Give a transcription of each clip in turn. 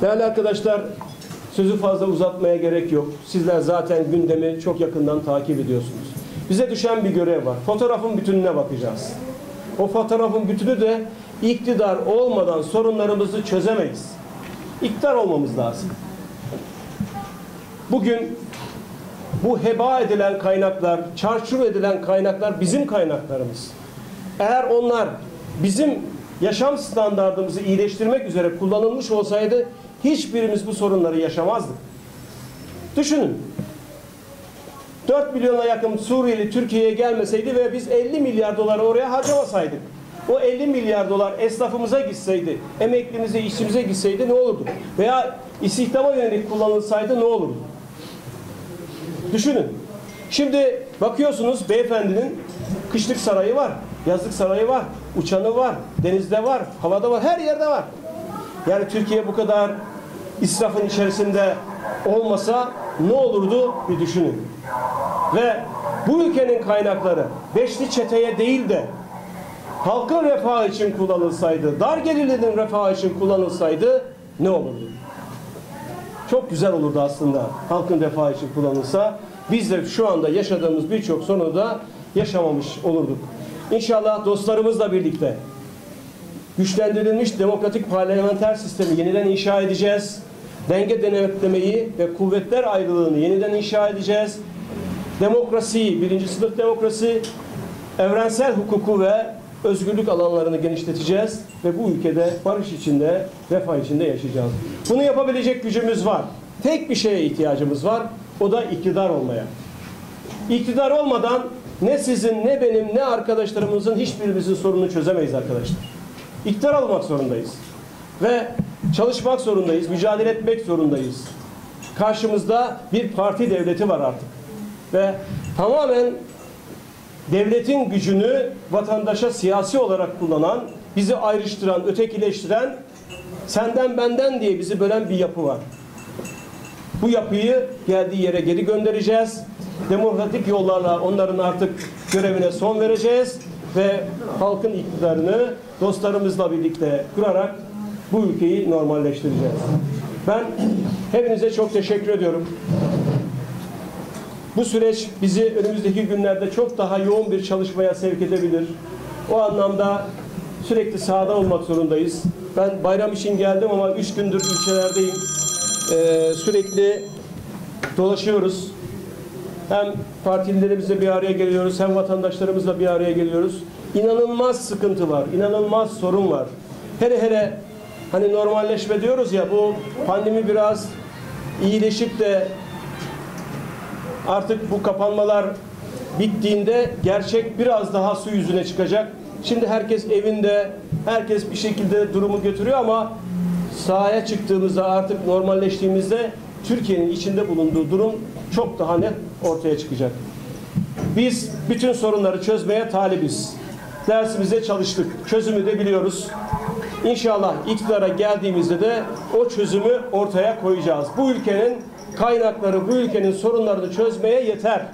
Değerli arkadaşlar, sözü fazla uzatmaya gerek yok. Sizler zaten gündemi çok yakından takip ediyorsunuz. Bize düşen bir görev var. Fotoğrafın bütününe bakacağız. O fotoğrafın bütünü de iktidar olmadan sorunlarımızı çözemeyiz. İktidar olmamız lazım. Bugün bu heba edilen kaynaklar, çarçur edilen kaynaklar bizim kaynaklarımız. Eğer onlar bizim yaşam standartımızı iyileştirmek üzere kullanılmış olsaydı hiçbirimiz bu sorunları yaşamazdık. Düşünün. 4 milyona yakın Suriyeli Türkiye'ye gelmeseydi ve biz 50 milyar doları oraya harcamasaydık. O 50 milyar dolar esnafımıza gitseydi, emeklimize, işçimize gitseydi ne olurdu? Veya istihdama yönelik kullanılsaydı ne olurdu? Düşünün. Şimdi bakıyorsunuz beyefendinin kışlık sarayı var, yazlık sarayı var, uçanı var, denizde var, havada var, her yerde var. Yani Türkiye bu kadar israfın içerisinde olmasa ne olurdu bir düşünün. Ve bu ülkenin kaynakları beşli çeteye değil de halkın refahı için kullanılsaydı, dar gelirlerin refahı için kullanılsaydı ne olurdu? Çok güzel olurdu aslında halkın refahı için kullanılsa. Biz de şu anda yaşadığımız birçok sorunu da yaşamamış olurduk. İnşallah dostlarımızla birlikte güçlendirilmiş demokratik parlamenter sistemi yeniden inşa edeceğiz. Denge denetlemeyi ve kuvvetler ayrılığını yeniden inşa edeceğiz. Demokrasiyi, birinci sınıf demokrasi, evrensel hukuku ve özgürlük alanlarını genişleteceğiz ve bu ülkede barış içinde, refah içinde yaşayacağız. Bunu yapabilecek gücümüz var. Tek bir şeye ihtiyacımız var. O da iktidar olmaya. İktidar olmadan ne sizin, ne benim, ne arkadaşlarımızın hiçbirimizin sorununu çözemeyiz arkadaşlar. İktidar olmak zorundayız. Ve çalışmak zorundayız, mücadele etmek zorundayız. Karşımızda bir parti devleti var artık. Ve tamamen devletin gücünü vatandaşa siyasi olarak kullanan, bizi ayrıştıran, ötekileştiren, senden benden diye bizi bölen bir yapı var. Bu yapıyı geldiği yere geri göndereceğiz. Demokratik yollarla onların artık görevine son vereceğiz ve halkın iktidarını dostlarımızla birlikte kurarak bu ülkeyi normalleştireceğiz. Ben hepinize çok teşekkür ediyorum. Bu süreç bizi önümüzdeki günlerde çok daha yoğun bir çalışmaya sevk edebilir. O anlamda sürekli sahada olmak zorundayız. Ben bayram için geldim ama üç gündür ilçelerdeyim. Ee, sürekli dolaşıyoruz. Hem partililerimizle bir araya geliyoruz, hem vatandaşlarımızla bir araya geliyoruz. İnanılmaz sıkıntı var, inanılmaz sorun var. Hele hele hani normalleşme diyoruz ya bu pandemi biraz iyileşip de artık bu kapanmalar bittiğinde gerçek biraz daha su yüzüne çıkacak. Şimdi herkes evinde, herkes bir şekilde durumu götürüyor ama sahaya çıktığımızda artık normalleştiğimizde Türkiye'nin içinde bulunduğu durum çok daha net ortaya çıkacak. Biz bütün sorunları çözmeye talibiz. Dersimize çalıştık. Çözümü de biliyoruz. İnşallah iktidara geldiğimizde de o çözümü ortaya koyacağız. Bu ülkenin kaynakları, bu ülkenin sorunlarını çözmeye yeter.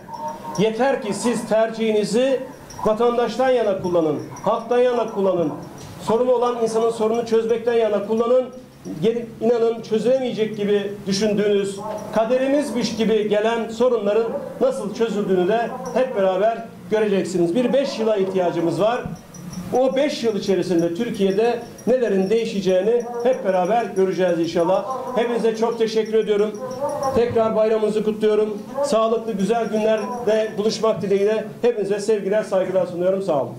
Yeter ki siz tercihinizi vatandaştan yana kullanın, halktan yana kullanın. Sorunu olan insanın sorununu çözmekten yana kullanın. İnanın çözülemeyecek gibi düşündüğünüz, kaderimizmiş gibi gelen sorunların nasıl çözüldüğünü de hep beraber göreceksiniz. Bir beş yıla ihtiyacımız var. O beş yıl içerisinde Türkiye'de nelerin değişeceğini hep beraber göreceğiz inşallah. Hepinize çok teşekkür ediyorum. Tekrar bayramınızı kutluyorum. Sağlıklı güzel günlerde buluşmak dileğiyle hepinize sevgiler, saygılar sunuyorum. Sağ olun.